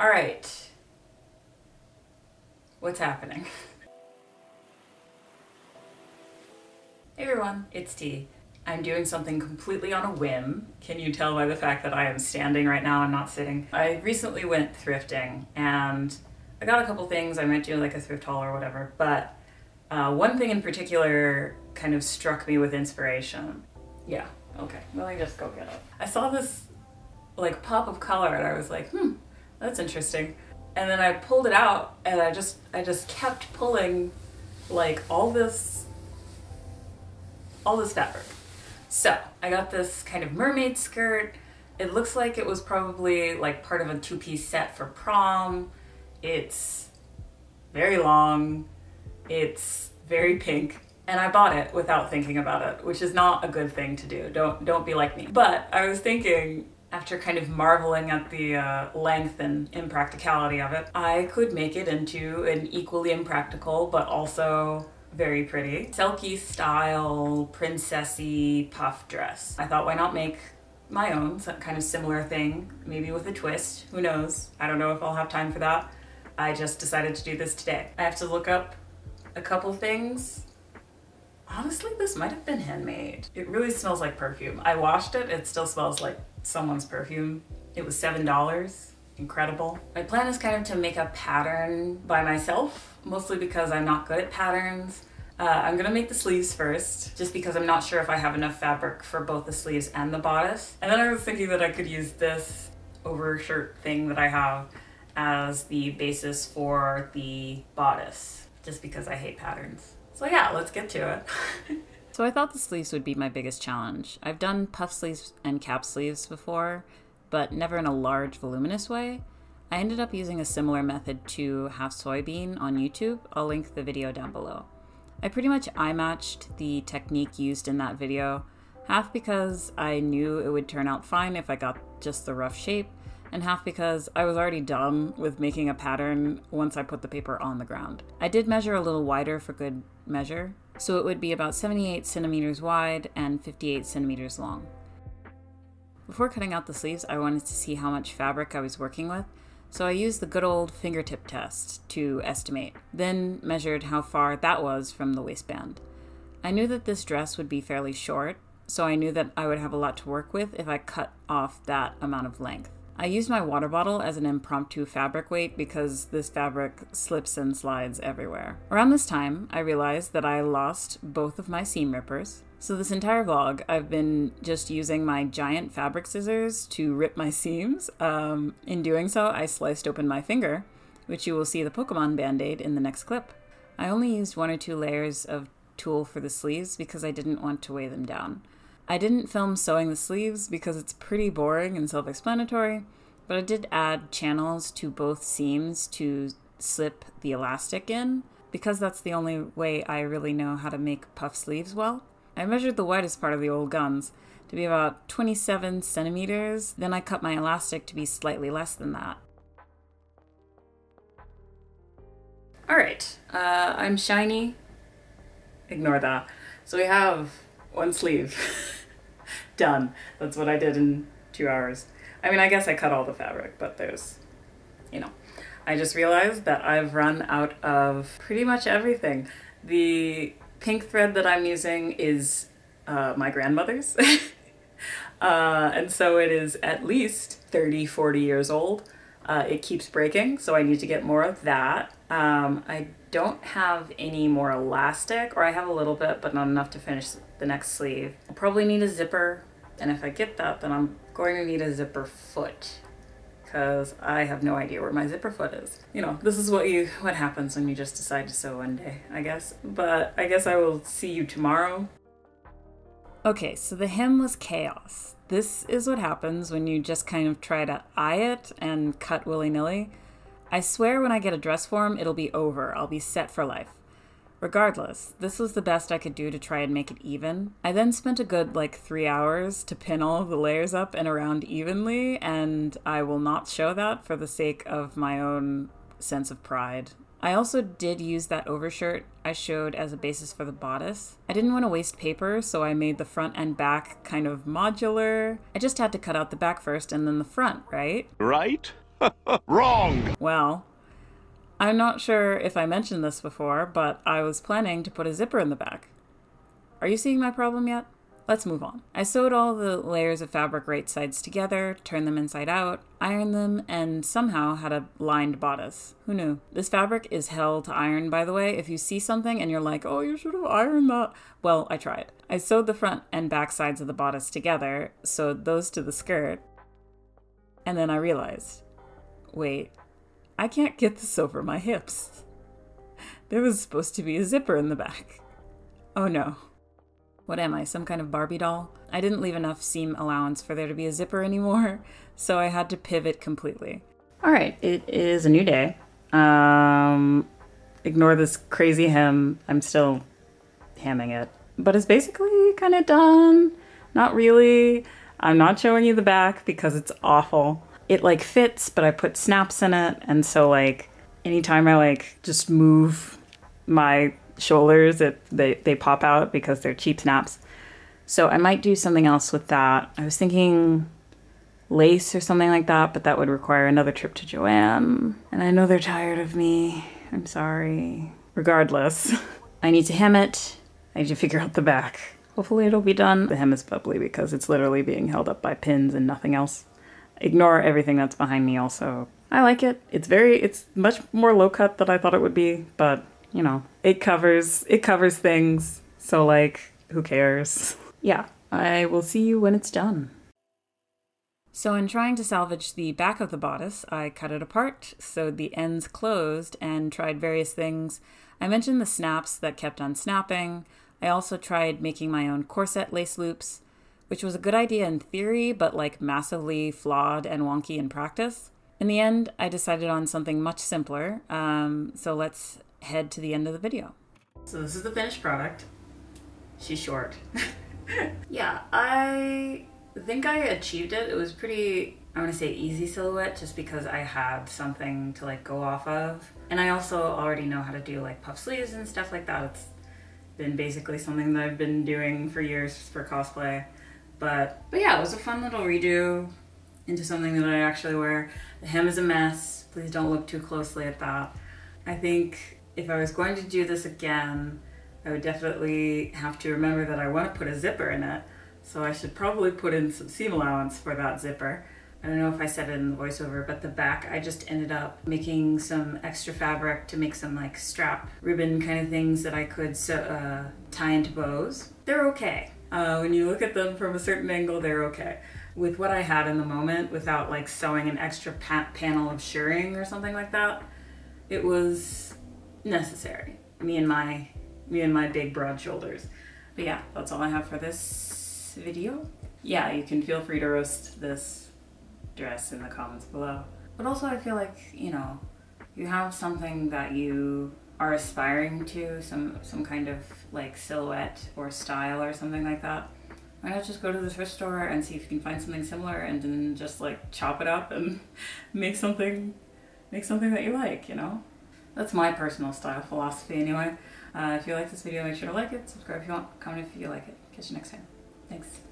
All right. What's happening? Hey everyone, it's T. I'm doing something completely on a whim. Can you tell by the fact that I am standing right now and not sitting? I recently went thrifting and I got a couple things. I might do like a thrift haul or whatever, but uh, one thing in particular kind of struck me with inspiration. Yeah, okay, let me just go get it. I saw this like pop of color and I was like, hmm, that's interesting. And then I pulled it out and I just I just kept pulling like all this all this fabric. So I got this kind of mermaid skirt. It looks like it was probably like part of a two-piece set for prom. It's very long. It's very pink. And I bought it without thinking about it, which is not a good thing to do. Don't don't be like me. But I was thinking after kind of marveling at the uh, length and impracticality of it, I could make it into an equally impractical but also very pretty Selkie style princessy puff dress. I thought why not make my own some kind of similar thing, maybe with a twist. Who knows? I don't know if I'll have time for that. I just decided to do this today. I have to look up a couple things. Honestly, this might have been handmade. It really smells like perfume. I washed it, it still smells like someone's perfume. It was $7. Incredible. My plan is kind of to make a pattern by myself, mostly because I'm not good at patterns. Uh, I'm gonna make the sleeves first, just because I'm not sure if I have enough fabric for both the sleeves and the bodice. And then I was thinking that I could use this overshirt thing that I have as the basis for the bodice, just because I hate patterns. So yeah, let's get to it. So I thought the sleeves would be my biggest challenge. I've done puff sleeves and cap sleeves before, but never in a large, voluminous way. I ended up using a similar method to Halfsoybean on YouTube. I'll link the video down below. I pretty much eye matched the technique used in that video, half because I knew it would turn out fine if I got just the rough shape, and half because I was already done with making a pattern once I put the paper on the ground. I did measure a little wider for good measure, so it would be about 78 centimeters wide and 58 centimeters long. Before cutting out the sleeves, I wanted to see how much fabric I was working with, so I used the good old fingertip test to estimate, then measured how far that was from the waistband. I knew that this dress would be fairly short, so I knew that I would have a lot to work with if I cut off that amount of length. I use my water bottle as an impromptu fabric weight because this fabric slips and slides everywhere. Around this time, I realized that I lost both of my seam rippers. So this entire vlog, I've been just using my giant fabric scissors to rip my seams. Um, in doing so, I sliced open my finger, which you will see the Pokemon Band-Aid in the next clip. I only used one or two layers of tulle for the sleeves because I didn't want to weigh them down. I didn't film sewing the sleeves because it's pretty boring and self-explanatory, but I did add channels to both seams to slip the elastic in, because that's the only way I really know how to make puff sleeves well. I measured the widest part of the old guns to be about 27 centimeters, then I cut my elastic to be slightly less than that. Alright, uh, I'm shiny. Ignore that. So we have one sleeve. Done. That's what I did in two hours. I mean, I guess I cut all the fabric, but there's, you know. I just realized that I've run out of pretty much everything. The pink thread that I'm using is uh, my grandmother's. uh, and so it is at least 30, 40 years old. Uh, it keeps breaking, so I need to get more of that. Um, I don't have any more elastic, or I have a little bit, but not enough to finish the next sleeve. I'll probably need a zipper, and if I get that, then I'm going to need a zipper foot because I have no idea where my zipper foot is. You know, this is what you what happens when you just decide to sew one day, I guess. But I guess I will see you tomorrow. Okay, so the hem was chaos. This is what happens when you just kind of try to eye it and cut willy-nilly. I swear when I get a dress form, it'll be over. I'll be set for life. Regardless, this was the best I could do to try and make it even. I then spent a good like three hours to pin all of the layers up and around evenly, and I will not show that for the sake of my own sense of pride. I also did use that overshirt I showed as a basis for the bodice. I didn't want to waste paper, so I made the front and back kind of modular. I just had to cut out the back first and then the front, right? Right? Wrong! Well, I'm not sure if I mentioned this before, but I was planning to put a zipper in the back. Are you seeing my problem yet? Let's move on. I sewed all the layers of fabric right sides together, turned them inside out, ironed them, and somehow had a lined bodice. Who knew? This fabric is hell to iron, by the way. If you see something and you're like, oh, you should have ironed that. Well, I tried. I sewed the front and back sides of the bodice together, sewed those to the skirt, and then I realized wait, I can't get this over my hips. There was supposed to be a zipper in the back. Oh no. What am I, some kind of Barbie doll? I didn't leave enough seam allowance for there to be a zipper anymore, so I had to pivot completely. All right, it is a new day. Um, ignore this crazy hem. I'm still hamming it, but it's basically kind of done. Not really. I'm not showing you the back because it's awful. It like fits, but I put snaps in it, and so like anytime I like just move my shoulders, it they they pop out because they're cheap snaps. So I might do something else with that. I was thinking lace or something like that, but that would require another trip to Joann. And I know they're tired of me. I'm sorry. Regardless, I need to hem it. I need to figure out the back. Hopefully it'll be done. The hem is bubbly because it's literally being held up by pins and nothing else. Ignore everything that's behind me also. I like it. It's very, it's much more low cut than I thought it would be, but you know, it covers, it covers things. So like, who cares? Yeah, I will see you when it's done. So, in trying to salvage the back of the bodice, I cut it apart, sewed the ends closed, and tried various things. I mentioned the snaps that kept on snapping. I also tried making my own corset lace loops, which was a good idea in theory, but like massively flawed and wonky in practice. In the end, I decided on something much simpler, um, so let's head to the end of the video. So, this is the finished product. She's short. yeah, I think I achieved it. It was pretty, I want to say easy silhouette just because I had something to like go off of. And I also already know how to do like puff sleeves and stuff like that. It's been basically something that I've been doing for years for cosplay. But, but yeah, it was a fun little redo into something that I actually wear. The hem is a mess. Please don't look too closely at that. I think if I was going to do this again, I would definitely have to remember that I want to put a zipper in it. So I should probably put in some seam allowance for that zipper. I don't know if I said it in the voiceover, but the back, I just ended up making some extra fabric to make some like strap ribbon kind of things that I could uh, tie into bows. They're okay. Uh, when you look at them from a certain angle, they're okay. With what I had in the moment, without like sewing an extra pa panel of shirring or something like that, it was necessary. Me and my, me and my big broad shoulders. But yeah, that's all I have for this video. Yeah, you can feel free to roast this dress in the comments below. But also I feel like, you know, you have something that you are aspiring to, some some kind of like silhouette or style or something like that. Why not just go to the thrift store and see if you can find something similar and then just like chop it up and make something make something that you like, you know? That's my personal style philosophy anyway. Uh, if you like this video, make sure to like it, subscribe if you want, comment if you like it. Catch you next time. Thanks.